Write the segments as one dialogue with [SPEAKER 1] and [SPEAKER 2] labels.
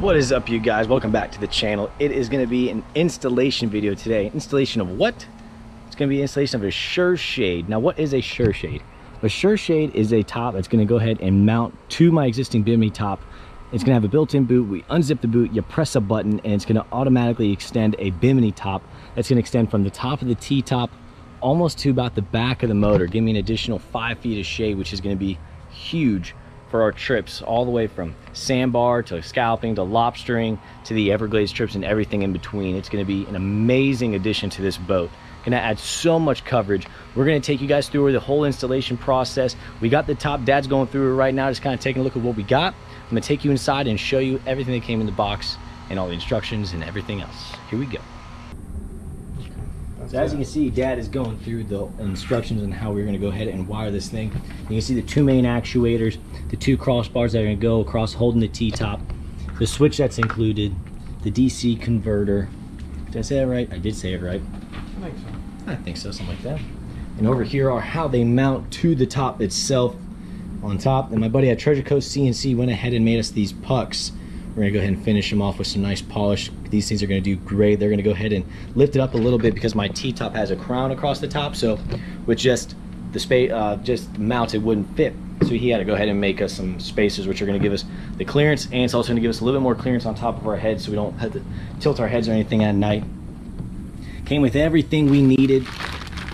[SPEAKER 1] What is up you guys? Welcome back to the channel. It is going to be an installation video today. Installation of what? It's going to be installation of a SureShade. Now what is a SureShade? A SureShade is a top that's going to go ahead and mount to my existing Bimini top. It's going to have a built-in boot. We unzip the boot, you press a button, and it's going to automatically extend a Bimini top. That's going to extend from the top of the T-top almost to about the back of the motor. Give me an additional five feet of shade, which is going to be huge for our trips all the way from sandbar to scalloping to lobstering to the Everglades trips and everything in between. It's going to be an amazing addition to this boat. To add so much coverage. We're to take you guys through the whole installation process. We got the top. Dad's going through it right now, just kind of taking a look at what we got. I'm to take you inside and show you everything that came in the box and all the instructions and everything else. Here we go. So as you can see, Dad is going through the instructions on how we're going to go ahead and wire this thing. You can see the two main actuators, the two crossbars that are going to go across holding the T-top, the switch that's included, the DC converter. Did I say that right? I did say it right.
[SPEAKER 2] I think so.
[SPEAKER 1] I think so, something like that. And over here are how they mount to the top itself on top. And my buddy at Treasure Coast CNC went ahead and made us these pucks we're gonna go ahead and finish them off with some nice polish. These things are gonna do great. They're gonna go ahead and lift it up a little bit because my T-top has a crown across the top. So with just the space, uh, just mount, it wouldn't fit. So he had to go ahead and make us some spacers, which are gonna give us the clearance and it's also gonna give us a little bit more clearance on top of our head so we don't have to tilt our heads or anything at night. Came with everything we needed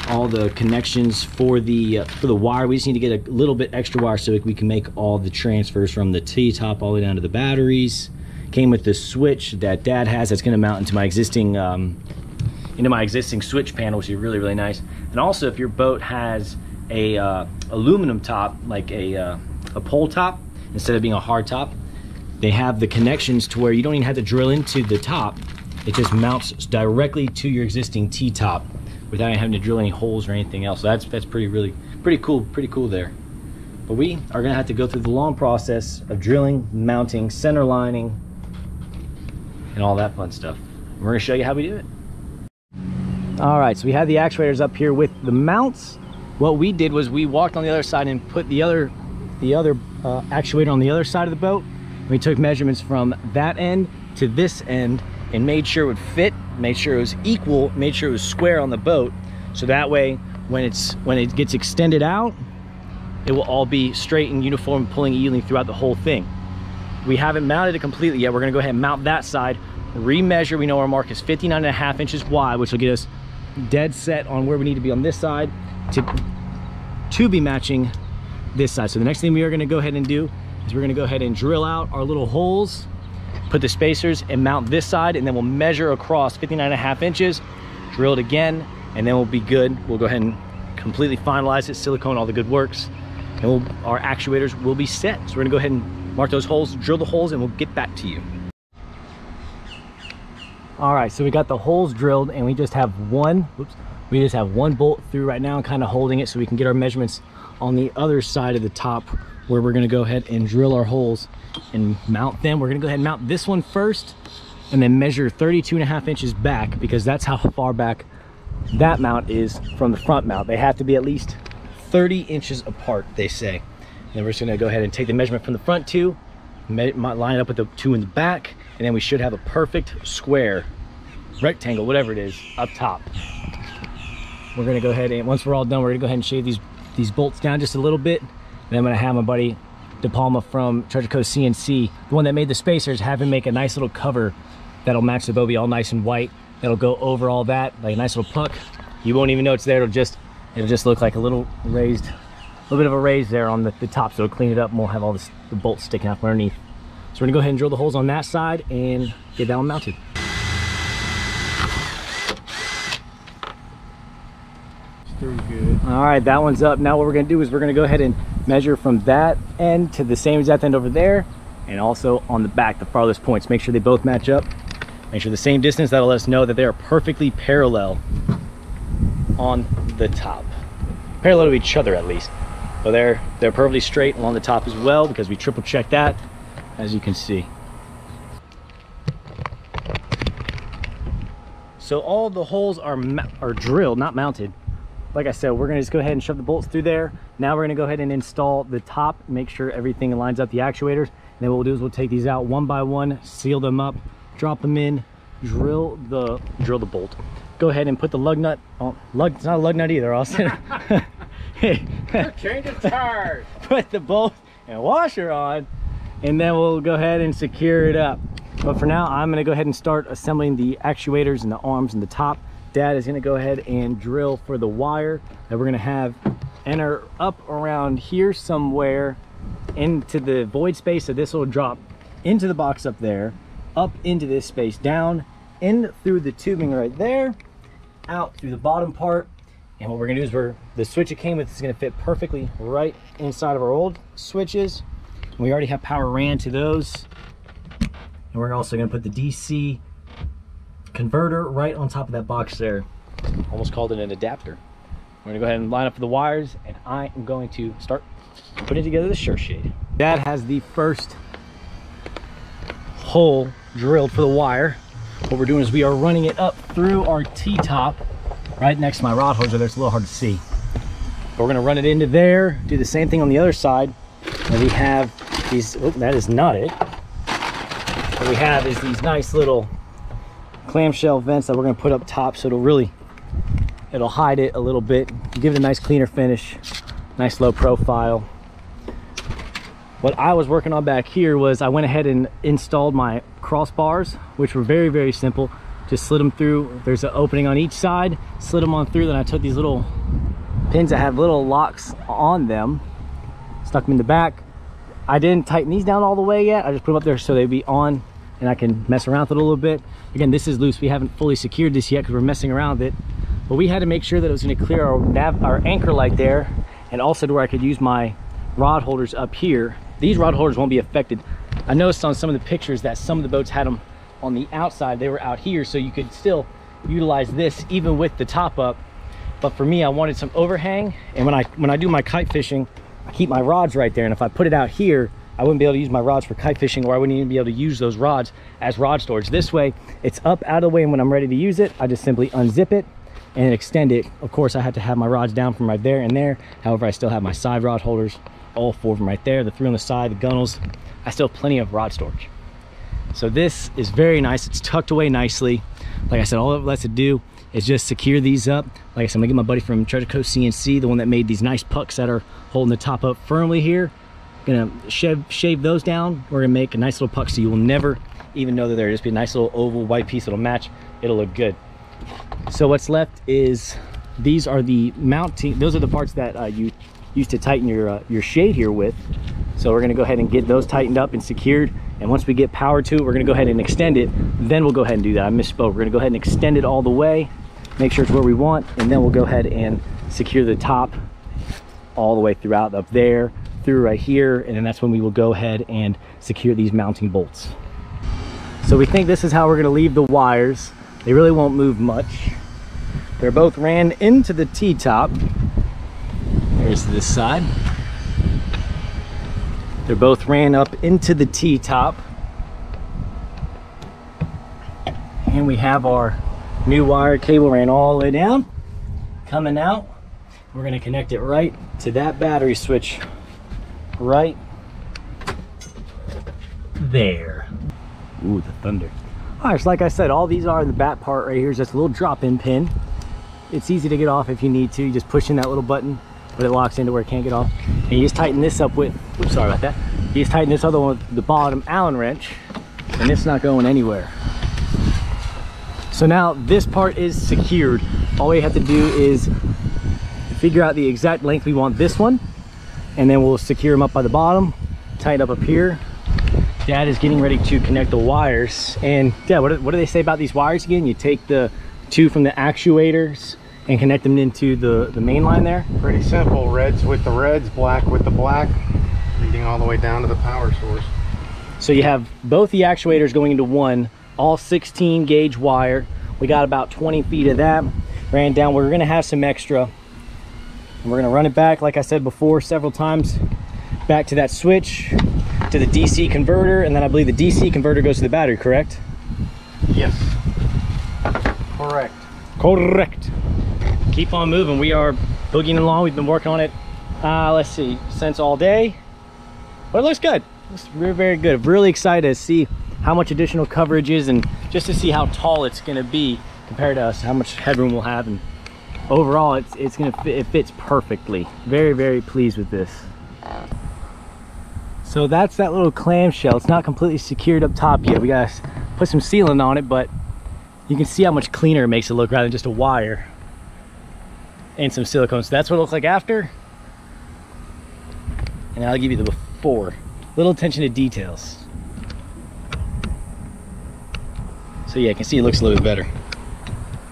[SPEAKER 1] all the connections for the uh, for the wire. We just need to get a little bit extra wire so we can make all the transfers from the T-top all the way down to the batteries. Came with the switch that Dad has that's going to mount into my existing um, into my existing switch panel, which is really really nice. And also, if your boat has a uh, aluminum top, like a uh, a pole top, instead of being a hard top, they have the connections to where you don't even have to drill into the top. It just mounts directly to your existing T-top without having to drill any holes or anything else. So that's that's pretty really pretty cool, pretty cool there. But we are gonna have to go through the long process of drilling, mounting, center lining, and all that fun stuff. We're gonna show you how we do it. All right, so we have the actuators up here with the mounts. What we did was we walked on the other side and put the other the other uh, actuator on the other side of the boat. We took measurements from that end to this end and made sure it would fit, made sure it was equal, made sure it was square on the boat. So that way, when it's when it gets extended out, it will all be straight and uniform, pulling evenly throughout the whole thing. We haven't mounted it completely yet. We're gonna go ahead and mount that side, remeasure. We know our mark is 59 and a half inches wide, which will get us dead set on where we need to be on this side to, to be matching this side. So the next thing we are gonna go ahead and do is we're gonna go ahead and drill out our little holes put the spacers and mount this side and then we'll measure across 59 and a half inches, drill it again, and then we'll be good. We'll go ahead and completely finalize it, silicone, all the good works, and we'll, our actuators will be set. So we're gonna go ahead and mark those holes, drill the holes, and we'll get back to you. All right, so we got the holes drilled and we just have one, whoops, we just have one bolt through right now kind of holding it so we can get our measurements on the other side of the top where we're gonna go ahead and drill our holes and mount them. We're gonna go ahead and mount this one first and then measure 32 and a half inches back because that's how far back that mount is from the front mount. They have to be at least 30 inches apart, they say. Then we're just gonna go ahead and take the measurement from the front two, line it up with the two in the back, and then we should have a perfect square, rectangle, whatever it is, up top. We're gonna go ahead and once we're all done, we're gonna go ahead and shave these, these bolts down just a little bit. And I'm gonna have my buddy De Palma from Treasure Coast CNC, the one that made the spacers, have him make a nice little cover that'll match the boat, be all nice and white. That'll go over all that, like a nice little puck. You won't even know it's there. It'll just, it'll just look like a little raised, little bit of a raise there on the, the top. So it'll clean it up and we'll have all this, the bolts sticking out from underneath. So we're gonna go ahead and drill the holes on that side and get that one mounted.
[SPEAKER 2] Still good.
[SPEAKER 1] All right, that one's up. Now what we're gonna do is we're gonna go ahead and measure from that end to the same exact end over there and also on the back, the farthest points. Make sure they both match up. Make sure the same distance, that'll let us know that they are perfectly parallel on the top. Parallel to each other at least. So they're, they're perfectly straight along the top as well because we triple check that, as you can see. So all the holes are, are drilled, not mounted, like I said, we're gonna just go ahead and shove the bolts through there. Now we're gonna go ahead and install the top, make sure everything lines up the actuators. And then what we'll do is we'll take these out one by one, seal them up, drop them in, drill the drill the bolt. Go ahead and put the lug nut on. Lug, it's not a lug nut either, Austin.
[SPEAKER 2] the tires.
[SPEAKER 1] put the bolt and washer on, and then we'll go ahead and secure it up. But for now, I'm gonna go ahead and start assembling the actuators and the arms and the top. Dad is gonna go ahead and drill for the wire that we're gonna have enter up around here somewhere into the void space. So this will drop into the box up there, up into this space, down, in through the tubing right there, out through the bottom part. And what we're gonna do is we're, the switch it came with is gonna fit perfectly right inside of our old switches. We already have power ran to those. And we're also gonna put the DC converter right on top of that box there. Almost called it an adapter. We're gonna go ahead and line up the wires and I am going to start putting together the SureShade. Dad has the first hole drilled for the wire. What we're doing is we are running it up through our T-top right next to my rod holder there. It's a little hard to see. But we're gonna run it into there, do the same thing on the other side. And we have these, oh, that is not it. What we have is these nice little clamshell vents that we're gonna put up top so it'll really, it'll hide it a little bit, give it a nice cleaner finish, nice low profile. What I was working on back here was I went ahead and installed my crossbars, which were very, very simple. Just slid them through. There's an opening on each side, slid them on through. Then I took these little pins that have little locks on them, stuck them in the back. I didn't tighten these down all the way yet. I just put them up there so they'd be on and I can mess around with it a little bit. Again, this is loose. We haven't fully secured this yet because we're messing around with it. But we had to make sure that it was gonna clear our, nav our anchor light there and also to where I could use my rod holders up here. These rod holders won't be affected. I noticed on some of the pictures that some of the boats had them on the outside. They were out here so you could still utilize this even with the top up. But for me, I wanted some overhang. And when I, when I do my kite fishing, I keep my rods right there. And if I put it out here, I wouldn't be able to use my rods for kite fishing or I wouldn't even be able to use those rods as rod storage. This way, it's up out of the way and when I'm ready to use it, I just simply unzip it and extend it. Of course, I had to have my rods down from right there and there. However, I still have my side rod holders, all four of them right there, the three on the side, the gunnels. I still have plenty of rod storage. So this is very nice. It's tucked away nicely. Like I said, all it lets it do is just secure these up. Like I said, I'm gonna get my buddy from Treasure Coast CNC, the one that made these nice pucks that are holding the top up firmly here. Gonna shave, shave those down. We're gonna make a nice little puck so you will never even know that there. Just be a nice little oval white piece that'll match. It'll look good. So what's left is these are the mounting. Those are the parts that uh, you used to tighten your uh, your shade here with. So we're gonna go ahead and get those tightened up and secured. And once we get power to it, we're gonna go ahead and extend it. Then we'll go ahead and do that. I misspoke. We're gonna go ahead and extend it all the way, make sure it's where we want, and then we'll go ahead and secure the top all the way throughout up there, through right here, and then that's when we will go ahead and secure these mounting bolts. So we think this is how we're gonna leave the wires. They really won't move much. They're both ran into the T-top. There's this side. They're both ran up into the T-top. And we have our new wire cable ran all the way down, coming out. We're gonna connect it right to that battery switch right there. Ooh, the thunder. All right, so like I said, all these are in the back part right here is just a little drop-in pin. It's easy to get off if you need to. You just push in that little button, but it locks into where it can't get off. And you just tighten this up with, oops, sorry about that. You just tighten this other one with the bottom Allen wrench, and it's not going anywhere. So now this part is secured. All we have to do is figure out the exact length we want this one, and then we'll secure them up by the bottom, tighten up up here. Dad is getting ready to connect the wires. And Dad, what do, what do they say about these wires again? You take the two from the actuators and connect them into the, the main line there?
[SPEAKER 2] Pretty simple. Reds with the reds, black with the black, leading all the way down to the power source.
[SPEAKER 1] So you have both the actuators going into one, all 16 gauge wire. We got about 20 feet of that. Ran down, we're gonna have some extra. And we're gonna run it back, like I said before, several times, back to that switch, to the DC converter, and then I believe the DC converter goes to the battery, correct?
[SPEAKER 2] Yes. Correct.
[SPEAKER 1] Correct. Keep on moving. We are boogieing along. We've been working on it, uh, let's see, since all day. But it looks good. It's very, very good. Really excited to see how much additional coverage is and just to see how tall it's gonna be compared to us, how much headroom we'll have. And overall, it's, it's gonna fit, it fits perfectly. Very, very pleased with this. So that's that little clamshell. It's not completely secured up top yet. We gotta put some sealant on it, but you can see how much cleaner it makes it look rather than just a wire and some silicone. So that's what it looks like after. And I'll give you the before. Little attention to details. So yeah, you can see it looks a little bit better.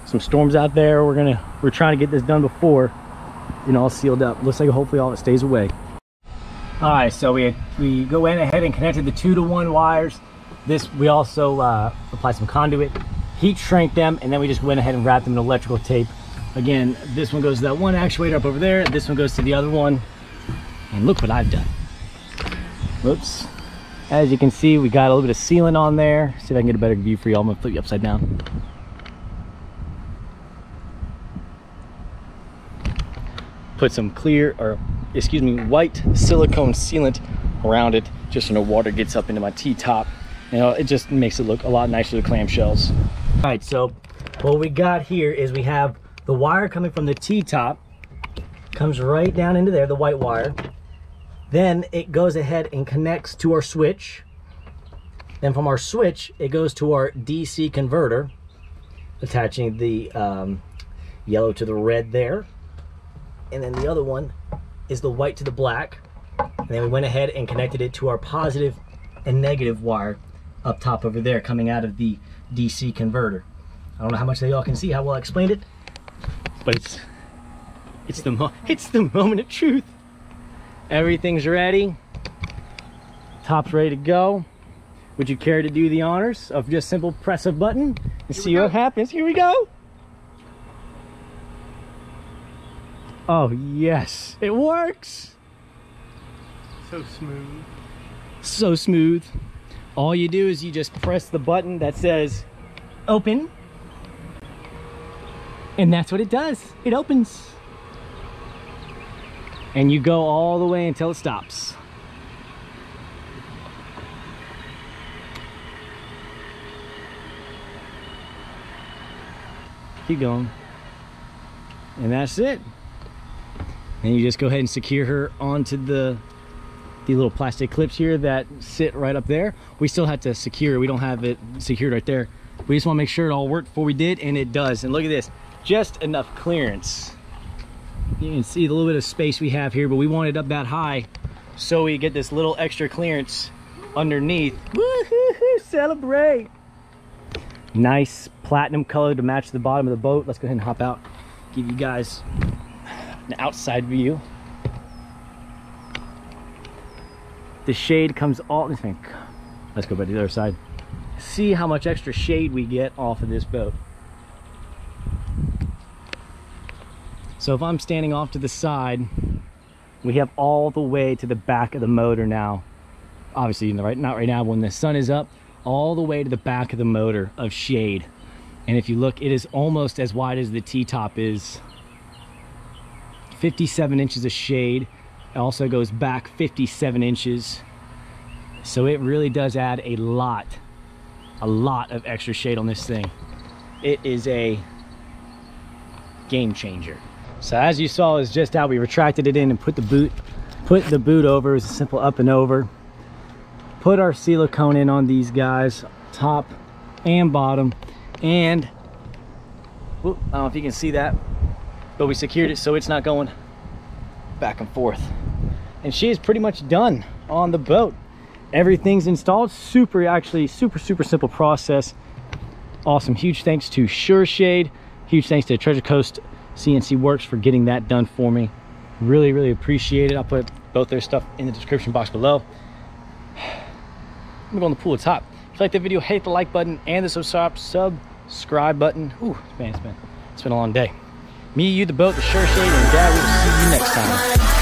[SPEAKER 1] Some storms out there. We're gonna we're trying to get this done before, know, all sealed up. Looks like hopefully all it stays away. All right, so we we go in ahead and connected the two to one wires. This we also uh, applied some conduit, heat shrink them, and then we just went ahead and wrapped them in electrical tape. Again, this one goes to that one actuator up over there. This one goes to the other one. And look what I've done. Whoops. As you can see, we got a little bit of sealant on there. See if I can get a better view for you. I'm gonna flip you upside down. Put some clear, or excuse me, white silicone sealant around it, just so no water gets up into my T-top. You know, it just makes it look a lot nicer, the clamshells. All right, so what we got here is we have the wire coming from the T-top, comes right down into there, the white wire. Then it goes ahead and connects to our switch. Then from our switch, it goes to our DC converter, attaching the um, yellow to the red there. And then the other one is the white to the black. And then we went ahead and connected it to our positive and negative wire up top over there coming out of the DC converter. I don't know how much they all can see how well I explained it, but it's it's the mo it's the moment of truth. Everything's ready. Top's ready to go. Would you care to do the honors of just simple press a button and see what happens? Here we go. Oh yes, it works.
[SPEAKER 2] So smooth.
[SPEAKER 1] So smooth. All you do is you just press the button that says open. And that's what it does. It opens. And you go all the way until it stops. Keep going. And that's it. And you just go ahead and secure her onto the the little plastic clips here that sit right up there. We still have to secure, we don't have it secured right there. We just wanna make sure it all worked before we did, and it does. And look at this, just enough clearance. You can see the little bit of space we have here, but we want it up that high so we get this little extra clearance underneath. Woohoo, celebrate. Nice platinum color to match the bottom of the boat. Let's go ahead and hop out, give you guys an outside view. The shade comes all, let's go back to the other side. See how much extra shade we get off of this boat. So if I'm standing off to the side, we have all the way to the back of the motor now. Obviously, right, not right now, when the sun is up, all the way to the back of the motor of shade. And if you look, it is almost as wide as the T-top is. 57 inches of shade. It also goes back 57 inches. So it really does add a lot, a lot of extra shade on this thing. It is a game changer. So as you saw is just how we retracted it in and put the boot, put the boot over. It was a simple up and over. Put our silicone in on these guys, top and bottom. And, whoop, I don't know if you can see that, but we secured it so it's not going back and forth. And she is pretty much done on the boat. Everything's installed. Super, actually, super, super simple process. Awesome. Huge thanks to SureShade. Huge thanks to Treasure Coast CNC Works for getting that done for me. Really, really appreciate it. I'll put both their stuff in the description box below. I'm going to pool at top. If you like the video, hit the like button and the subscribe subscribe button. Ooh, man, it's been it's been a long day. Me, you, the boat, the SureShade, and dad. We'll see you next time.